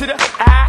to the